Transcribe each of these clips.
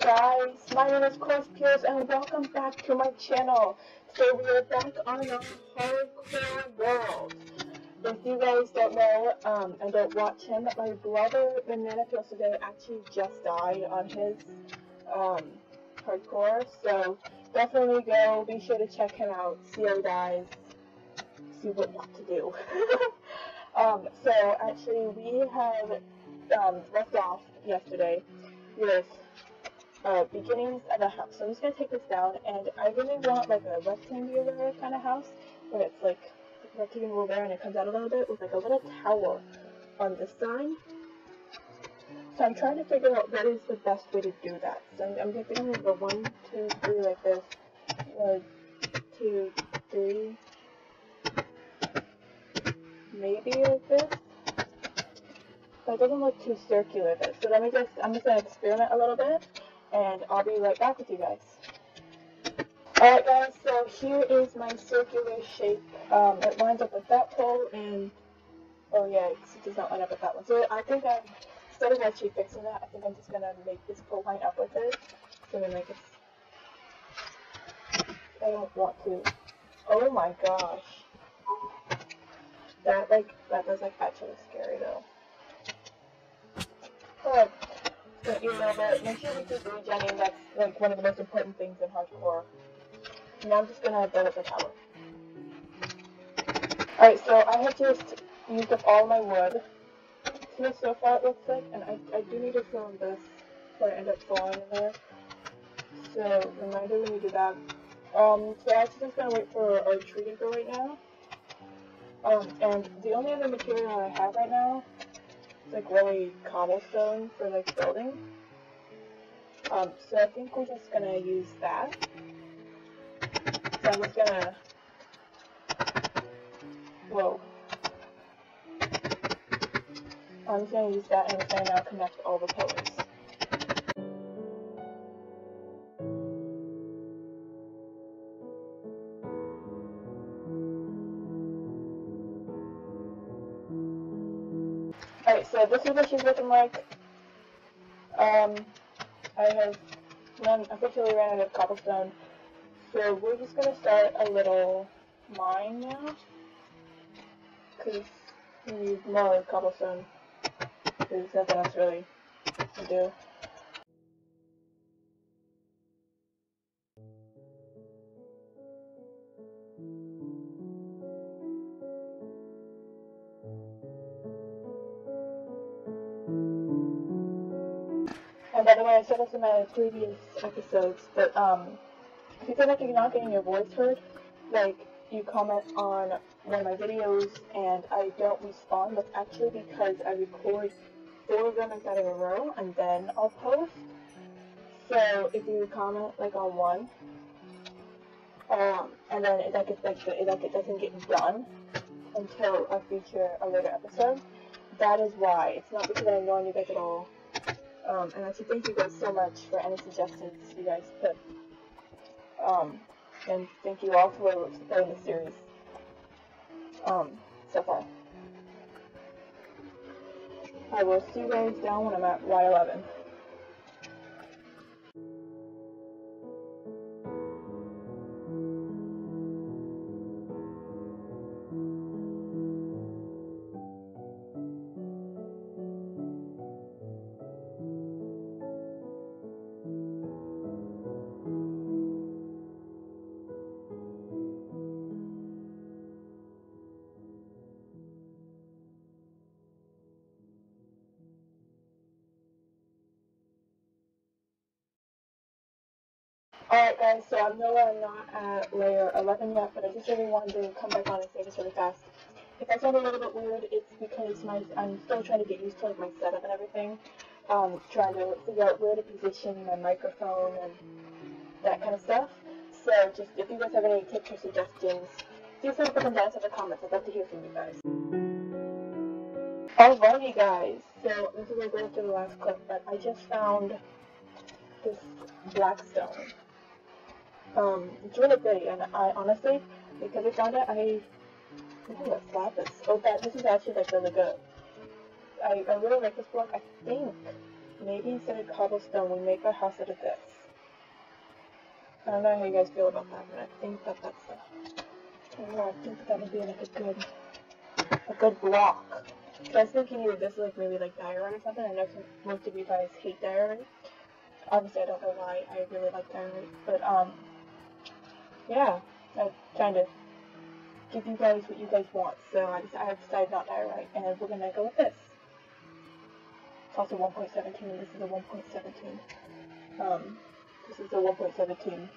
guys, my name is Chorus Peels and welcome back to my channel. So we are back on the hardcore world. If you guys don't know um, and don't watch him, my brother Banana Peels Today actually just died on his um, hardcore, so definitely go, be sure to check him out, see he dies, see what not to do. um, so actually we have um, left off yesterday with uh, beginnings of a house. So I'm just gonna take this down, and I really want like a rectangular kind of house where it's like rectangle there and it comes out a little bit with like a little tower on this side. So I'm trying to figure out what is the best way to do that. So I'm, I'm thinking go one, two, three like this. One, two, three. Maybe like this. But it doesn't look too circular though. So let me just, I'm just gonna experiment a little bit and I'll be right back with you guys. Alright guys, so here is my circular shape. Um, it lines up with that pole and, oh yeah, it does not line up with that one. So I think I'm, instead of actually fixing that, I think I'm just gonna make this pole line up with it. So then like I don't want to, oh my gosh. That like, that does like actually scary though. Alright you make sure you keep regenning. That's like one of the most important things in hardcore. Now I'm just gonna build up the tower. Alright, so I have just used up all my wood. So so far it looks like, and I, I do need to fill in this before I end up falling in there. So reminder when you do that. Um, so I'm just gonna wait for our tree to grow right now. Um, and the only other material I have right now like really cobblestone for like building. Um, so I think we're just gonna use that. So I'm just gonna, whoa. I'm just gonna use that and I'm gonna now connect all the pillars. This what she's looking like. Um, I have run, officially ran out of cobblestone. So we're just gonna start a little mine now. Because we need more cobblestone. There's nothing else really to do. And by the way, I said this in my previous episodes, but um, if you feel like you're not getting your voice heard, like you comment on one of my videos and I don't respond, that's actually because I record four of them inside of a row and then I'll post. So if you comment like on one, um, and then it, like, it, like, it, like, it doesn't get done until I feature a later episode, that is why. It's not because I'm ignoring you guys at all. Um, and actually, thank you guys so much for any suggestions you guys put. Um, and thank you all for supporting the series um, so far. I will see you guys down when I'm at Y11. Alright guys, so I'm know I'm not at layer 11 yet, but I just really wanted to come back on and say this really fast. If I sound a little bit weird, it's because my I'm still trying to get used to like my setup and everything. Um, trying to figure out where to position my microphone and that kind of stuff. So just if you guys have any tips or suggestions, feel free to put them down in the comments. I'd love to hear from you guys. Alrighty guys, so this is like right after the last clip, but I just found this black stone. Um, it's really pretty, and I honestly, because I found it, I, I think what slab is. Oh, that, this is actually like really good. I, I really like this block. I think maybe instead of cobblestone, we make our house out of this. I don't know how you guys feel about that, but I think that that's a, I, know, I think that, that would be like a good, a good block. I was thinking either this like maybe like diorite or something. I know some, most of you guys hate diorite. Obviously, I don't know why. I really like diorite, but um, yeah, I'm trying to give you guys what you guys want. So I just I decided not diorite, and we're gonna go with this. It's also 1.17, and this is a 1.17. Um, this is a 1.17,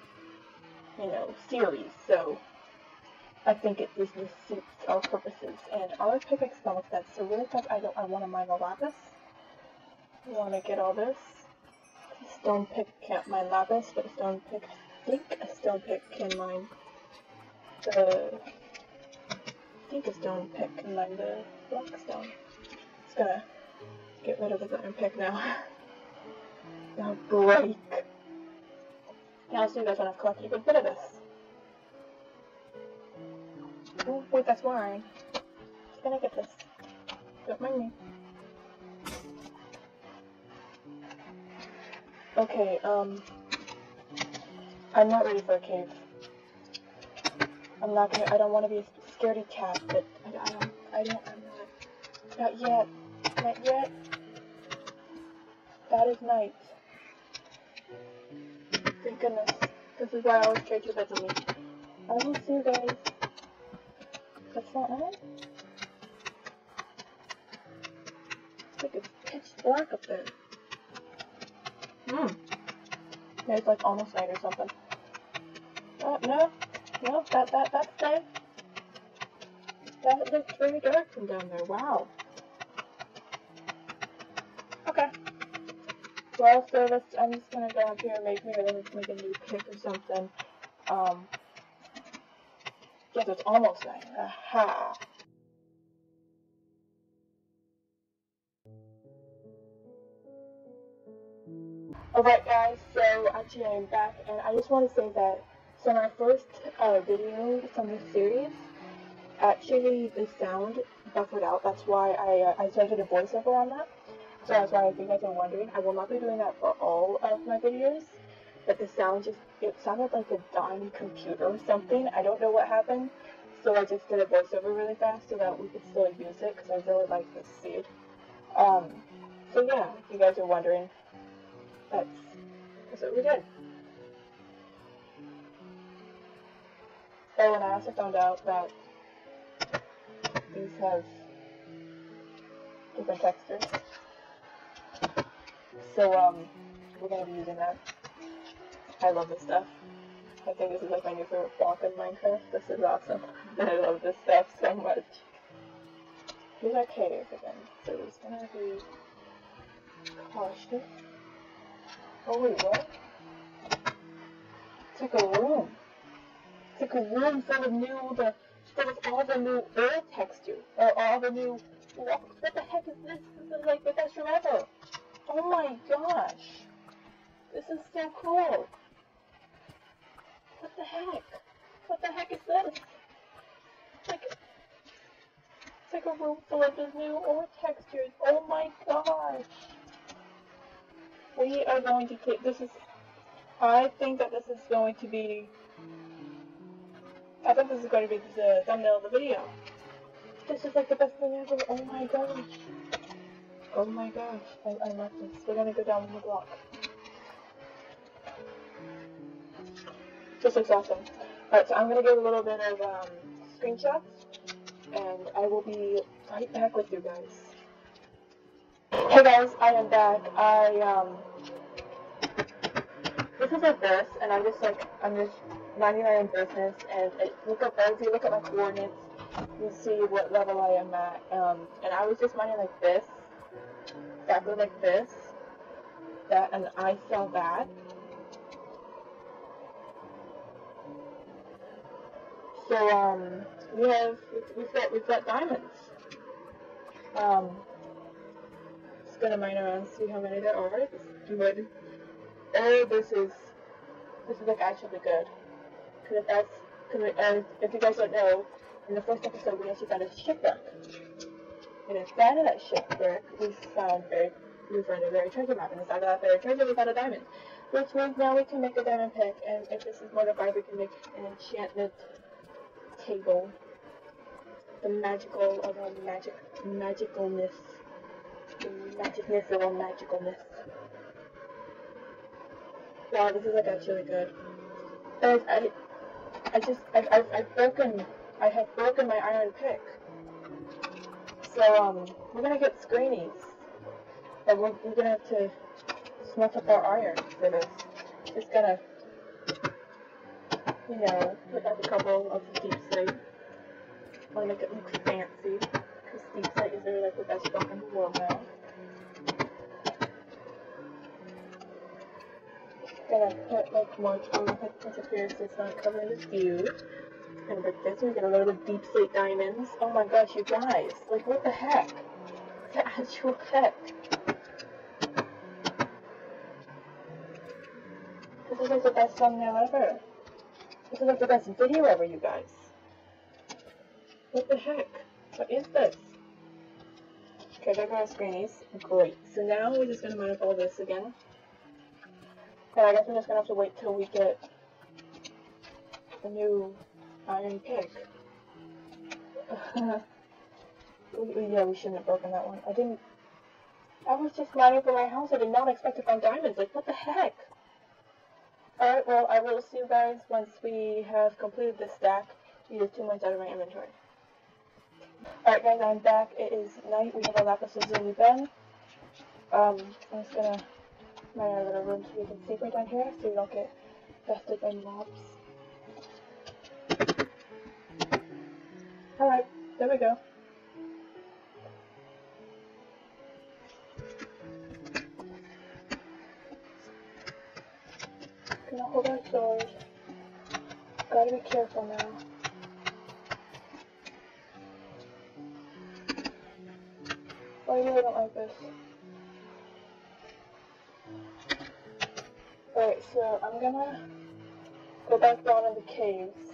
you know, series. So I think it this suits our purposes. And our pickaxe with that. So really quick, I don't I want to mine the lapis. I want to get all this. Stone pick can't mine lapis, but stone pick think a stone pick can mine the I think a stone pick can mine the blackstone. Just gonna get rid of the iron pick now. now break. Now see this when I've collected a good bit of this. Oh, wait, that's more iron. Just gonna get this. Don't mind me. Okay, um... I'm not ready for a cave. I'm not gonna- I don't want to be a scaredy cat, but I, I don't- I don't- I'm not- Not yet. Not yet. That is night. Thank goodness. This is why I always trade your beds on me. I will see you guys. That's not it? It's like it's pitch black up there. Hmm. Maybe like almost night or something. Oh, no. No, that, that, that's night. That looks very dark from down there. Wow. Okay. Well, so let's, I'm just gonna go up here and make, maybe let's make a new pick or something. Um, yes, it's almost night. Aha. Alright guys, so actually I'm back and I just want to say that so my first uh, video from this series, actually the sound buffered out. That's why I, uh, I started a voiceover on that. So that's why if you guys are wondering, I will not be doing that for all of my videos. But the sound just, it sounded like a dying computer or something. I don't know what happened. So I just did a voiceover really fast so that we could still use it because I really like this seed. Um, so yeah, if you guys are wondering, that's, that's what we did. Oh, and I also found out that these have different textures. So, um, we're gonna be using that. I love this stuff. I think this is like my new favorite block in Minecraft. This is awesome. I love this stuff so much. Here's our cave again. So it's gonna be cautious. Oh wait, what? It's like a room. It's like a room full of new, the, full of all the new earth texture, or all the new, what, what the heck is this? This is like the best room ever. Oh my gosh. This is so cool. What the heck? What the heck is this? It's like, it's like a room full of new ore textures. Oh my gosh. We are going to take, this is, I think that this is going to be, I think this is going to be the thumbnail of the video. This is like the best thing ever. Oh my gosh. Oh my gosh. I, I love this. We're gonna go down the block. This looks awesome. Alright, so I'm gonna give a little bit of um, screenshots, and I will be right back with you guys. Hey guys, I am back. I, um, this is like this, and I'm just like, I'm just minding my own business, and look up, if you look at my coordinates, you see what level I am at, um, and I was just minding like this, exactly like this, that, and I saw that, so, um, we have, we've got, we've got diamonds, um, gonna mine around, see how many there are, this is good, oh, this is, this is like actually good, because if that's, because uh, if you guys don't know, in the first episode we actually found a shipwreck. And inside of that shipwreck we found very we found a buried treasure map, and inside of that buried treasure we found a diamond. Which means now we can make a diamond pick, and if this is modified, we can make an enchantment table. The magical of a magic, magicalness. Magicness a magicalness. Wow, this is like actually good. Guys, I, I just, I, I've, I've broken, I have broken my iron pick. So, um, we're gonna get screenies. And we're, we're gonna have to smelt up our iron for this. Just gonna, you know, put up a couple of deep slate. To make it look fancy, because slate is really like the best rock in the world now. Gonna put like more tone interference so it's not covering the view. And with this, we get a little bit deep slate diamonds. Oh my gosh, you guys, like what the heck? The actual heck. This is like the best thumbnail ever. This is like the best video ever, you guys. What the heck? What is this? Okay, there go our screenies. Great. So now we're just gonna mine all this again. And I guess I'm just gonna have to wait till we get a new iron pick. yeah, we shouldn't have broken that one. I didn't. I was just mining for my house. I did not expect to find diamonds. Like, what the heck? Alright, well, I will see you guys once we have completed this stack. Use two months out of my inventory. Alright guys, I'm back. It is night. We have a lapis lazuli bed. Um, I'm just gonna our little room so we can sleep right down here so we don't get bested by mobs. Alright, there we go. Gonna hold our sword. Gotta be careful now. Oh, I really don't like this. Alright, so I'm gonna go back down in the caves.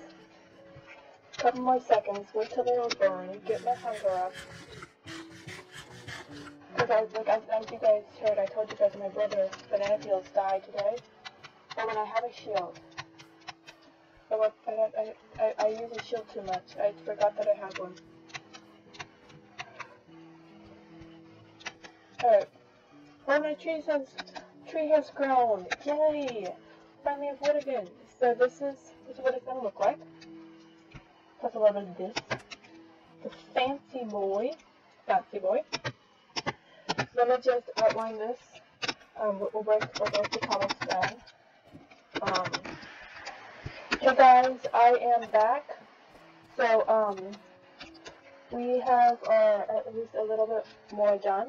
Couple more seconds, wait till they all burn, get my hunger up. Because like, as, you guys heard, I told you guys my brother, Banana Peels, died today. Oh, and I have a shield. Oh, I, I, I, I use a shield too much. I forgot that I had one. Alright. Oh, my tree has, tree has grown. Yay! Finally have wood again. So this is, this is what it's gonna look like. Plus a bit of this. The fancy boy. Fancy boy. Let me just outline this. Um, we'll break, we'll break the. Um, hey guys, I am back. So, um, we have uh, at least a little bit more done.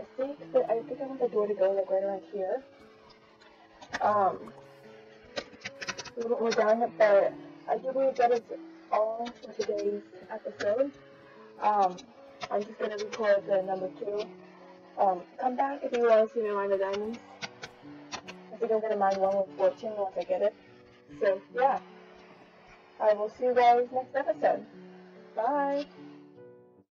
I think that I think I want the door to go like right around here. Um, little bit more done, but I do believe that is all for today's episode. Um, I'm just gonna record the number two. Um, come back if you want to see me mine the diamonds I think I'm gonna mine one with fortune once I get it. So yeah. I will see you guys next episode. Bye.